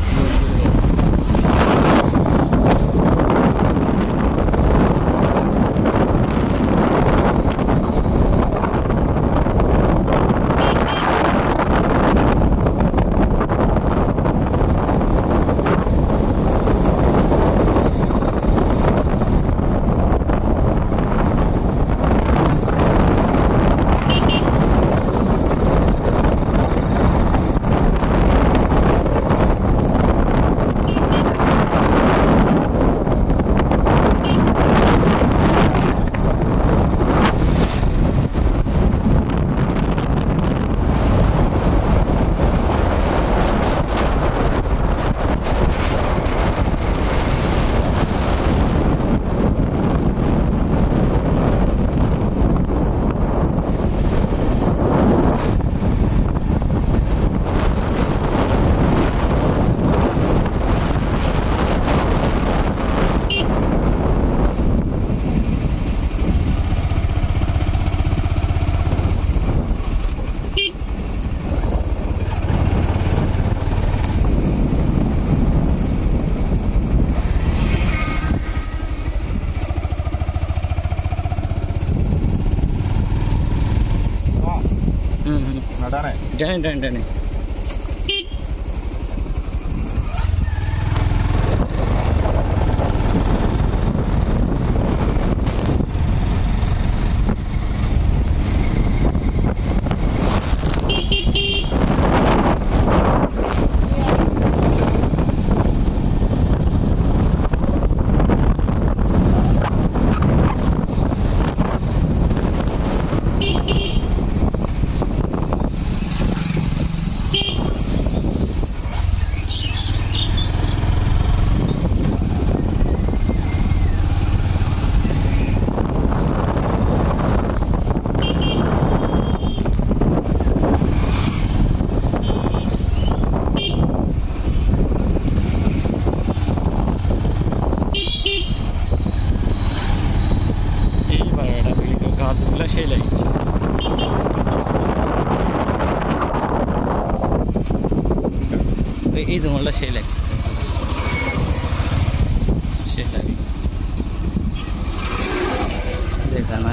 possible. Done है? Done done done है গাছগুলো সেই লাগছে এই জঙ্গলটা সেই লাগে সেই লাগে দেখা না